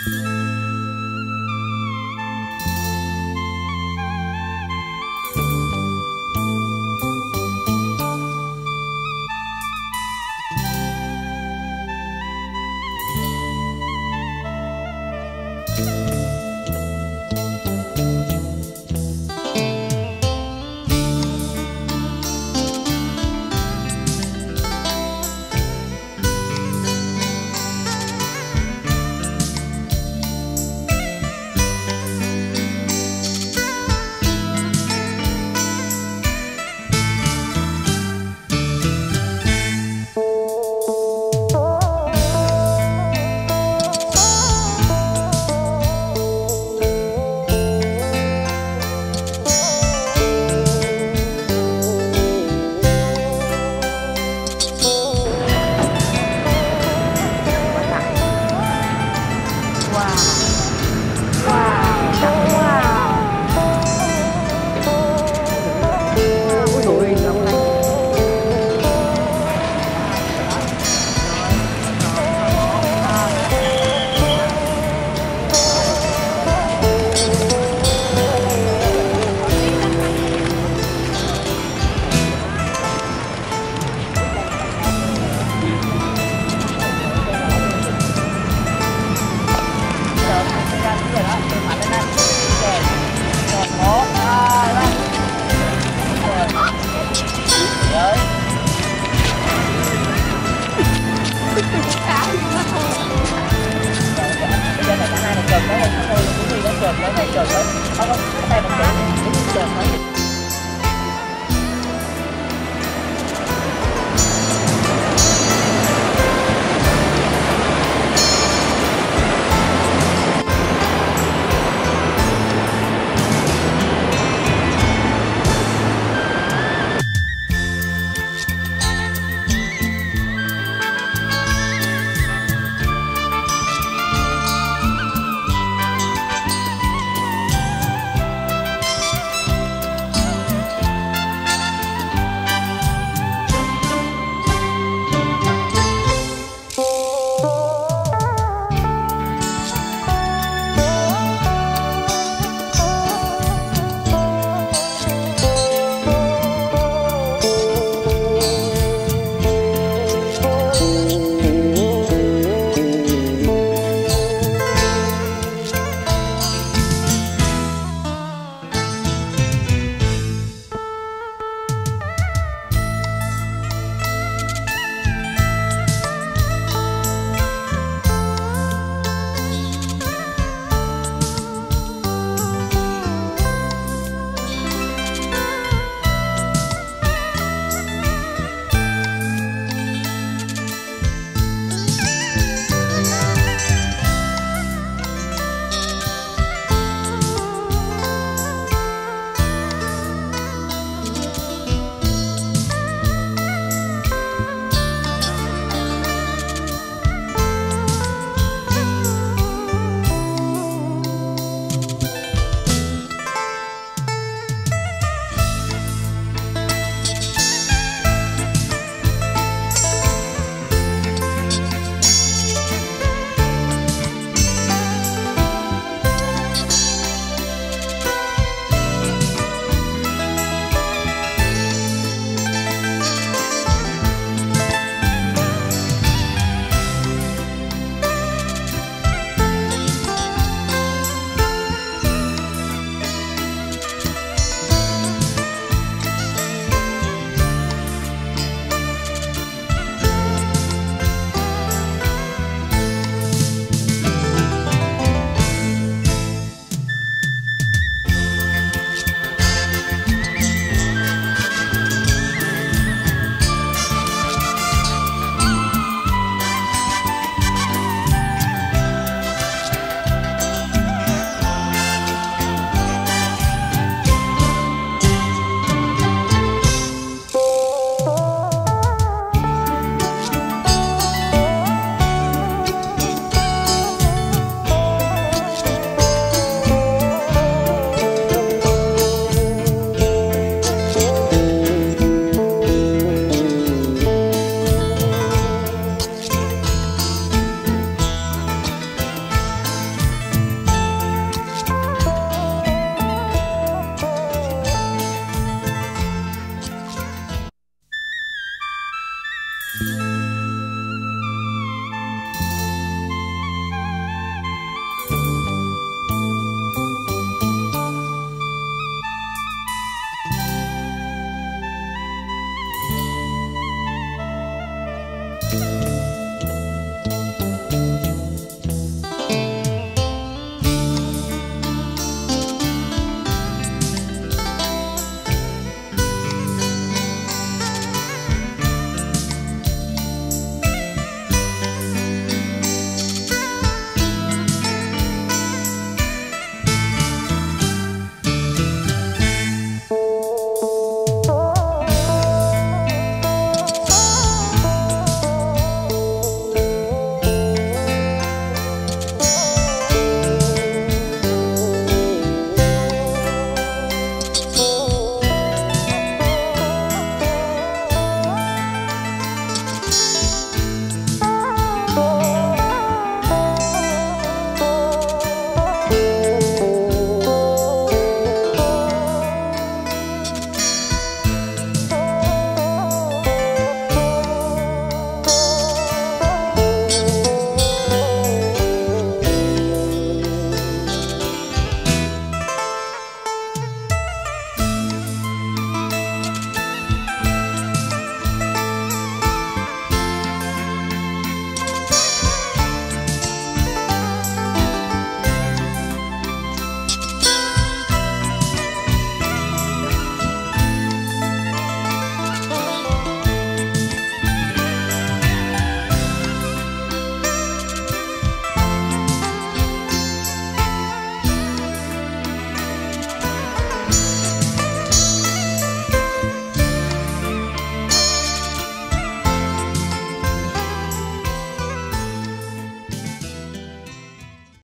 เ